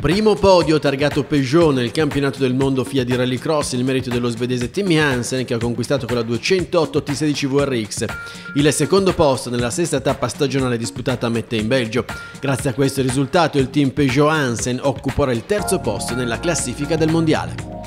Primo podio targato Peugeot nel campionato del mondo FIA di Rallycross, il merito dello svedese Timmy Hansen che ha conquistato con la 208 T16 VRX. Il secondo posto nella sesta tappa stagionale disputata a Mette in Belgio. Grazie a questo risultato il team Peugeot Hansen occupa ora il terzo posto nella classifica del mondiale.